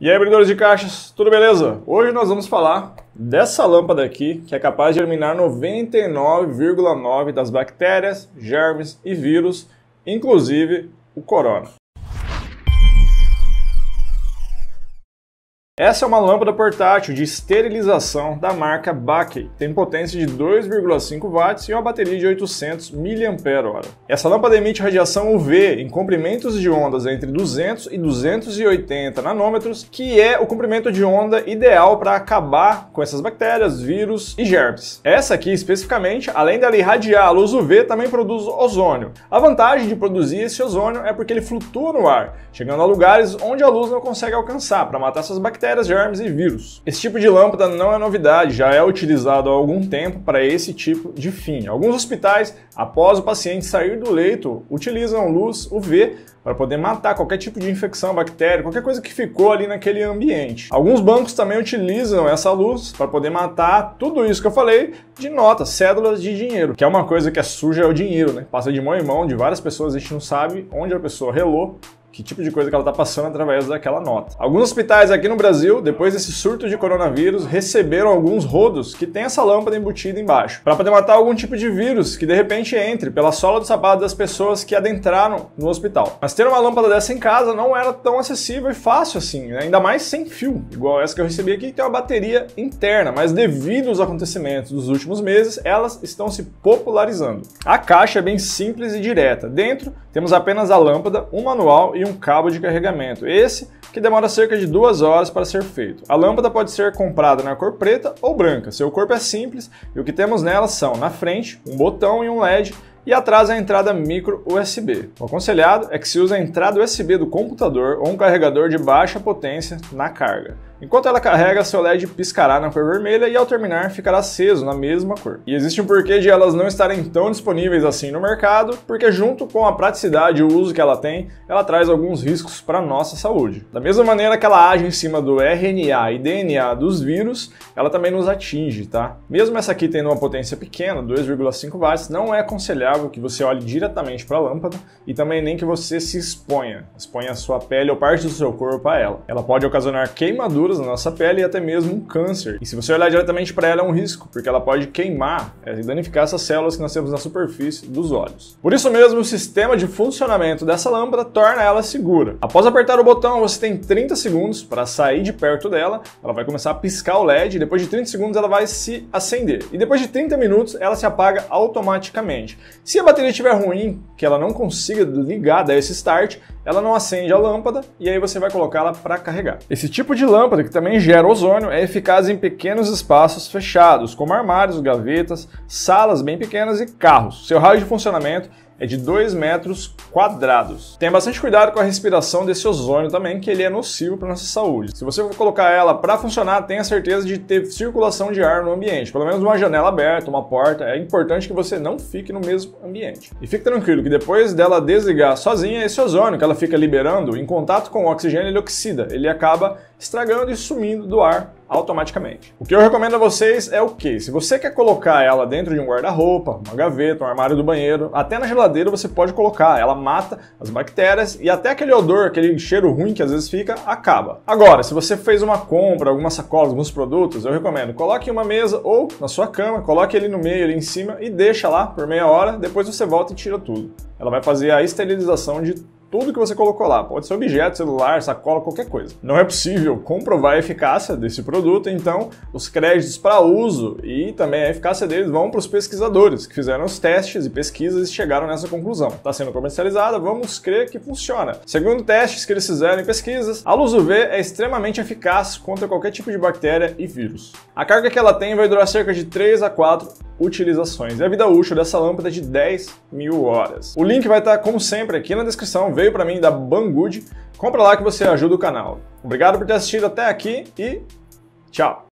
E aí, abridores de caixas, tudo beleza? Hoje nós vamos falar dessa lâmpada aqui, que é capaz de eliminar 99,9% das bactérias, germes e vírus, inclusive o corona. Essa é uma lâmpada portátil de esterilização da marca Backey. Tem potência de 2,5 watts e uma bateria de 800 mAh. Essa lâmpada emite radiação UV em comprimentos de ondas entre 200 e 280 nanômetros, que é o comprimento de onda ideal para acabar com essas bactérias, vírus e germes. Essa aqui especificamente, além dela irradiar a luz UV, também produz ozônio. A vantagem de produzir esse ozônio é porque ele flutua no ar, chegando a lugares onde a luz não consegue alcançar para matar essas bactérias bactérias, germes e vírus. Esse tipo de lâmpada não é novidade, já é utilizado há algum tempo para esse tipo de fim. Alguns hospitais, após o paciente sair do leito, utilizam luz UV para poder matar qualquer tipo de infecção, bactéria, qualquer coisa que ficou ali naquele ambiente. Alguns bancos também utilizam essa luz para poder matar tudo isso que eu falei de notas, cédulas de dinheiro, que é uma coisa que é suja é o dinheiro, né? Passa de mão em mão de várias pessoas, a gente não sabe onde a pessoa relou que tipo de coisa que ela está passando através daquela nota. Alguns hospitais aqui no Brasil, depois desse surto de coronavírus, receberam alguns rodos que tem essa lâmpada embutida embaixo, para poder matar algum tipo de vírus que de repente entre pela sola do sapato das pessoas que adentraram no hospital. Mas ter uma lâmpada dessa em casa não era tão acessível e fácil assim, né? ainda mais sem fio, igual essa que eu recebi aqui, que tem uma bateria interna, mas devido aos acontecimentos dos últimos meses, elas estão se popularizando. A caixa é bem simples e direta. Dentro temos apenas a lâmpada, um manual e um cabo de carregamento. Esse que demora cerca de duas horas para ser feito. A lâmpada pode ser comprada na cor preta ou branca. Seu corpo é simples e o que temos nela são, na frente, um botão e um LED e atrás a entrada micro USB. O aconselhado é que se use a entrada USB do computador ou um carregador de baixa potência na carga. Enquanto ela carrega, seu LED piscará na cor vermelha e ao terminar ficará aceso na mesma cor. E existe um porquê de elas não estarem tão disponíveis assim no mercado, porque junto com a praticidade e o uso que ela tem, ela traz alguns riscos para nossa saúde. Da mesma maneira que ela age em cima do RNA e DNA dos vírus, ela também nos atinge, tá? Mesmo essa aqui tendo uma potência pequena, 2,5 watts, não é aconselhável que você olhe diretamente para a lâmpada e também nem que você se exponha, exponha a sua pele ou parte do seu corpo a ela. Ela pode ocasionar queimaduras na nossa pele e até mesmo um câncer. E se você olhar diretamente para ela é um risco, porque ela pode queimar é, e danificar essas células que nós temos na superfície dos olhos. Por isso mesmo, o sistema de funcionamento dessa lâmpada torna ela segura. Após apertar o botão, você tem 30 segundos para sair de perto dela, ela vai começar a piscar o LED, e depois de 30 segundos ela vai se acender. E depois de 30 minutos ela se apaga automaticamente. Se a bateria estiver ruim, que ela não consiga ligar, dar esse start, ela não acende a lâmpada e aí você vai colocá-la para carregar. Esse tipo de lâmpada, que também gera ozônio, é eficaz em pequenos espaços fechados, como armários, gavetas, salas bem pequenas e carros. Seu raio de funcionamento é de 2 metros quadrados. Tenha bastante cuidado com a respiração desse ozônio também, que ele é nocivo para nossa saúde. Se você for colocar ela para funcionar, tenha certeza de ter circulação de ar no ambiente, pelo menos uma janela aberta, uma porta. É importante que você não fique no mesmo ambiente. E fique tranquilo que depois dela desligar sozinha, esse ozônio que ela fica liberando, em contato com o oxigênio, ele oxida, ele acaba estragando e sumindo do ar automaticamente. O que eu recomendo a vocês é o que? Se você quer colocar ela dentro de um guarda-roupa, uma gaveta, um armário do banheiro, até na geladeira você pode colocar. Ela mata as bactérias e até aquele odor, aquele cheiro ruim que às vezes fica, acaba. Agora, se você fez uma compra, algumas sacolas, alguns produtos, eu recomendo coloque em uma mesa ou na sua cama, coloque ele no meio, ali em cima e deixa lá por meia hora, depois você volta e tira tudo. Ela vai fazer a esterilização de tudo que você colocou lá. Pode ser objeto, celular, sacola, qualquer coisa. Não é possível comprovar a eficácia desse produto, então os créditos para uso e também a eficácia deles vão para os pesquisadores que fizeram os testes e pesquisas e chegaram nessa conclusão. Está sendo comercializada, vamos crer que funciona. Segundo testes que eles fizeram em pesquisas, a luz UV é extremamente eficaz contra qualquer tipo de bactéria e vírus. A carga que ela tem vai durar cerca de 3 a 4 utilizações. E a vida útil dessa lâmpada é de 10 mil horas. O link vai estar, como sempre, aqui na descrição. Veio para mim da Banggood. Compra lá que você ajuda o canal. Obrigado por ter assistido até aqui e tchau!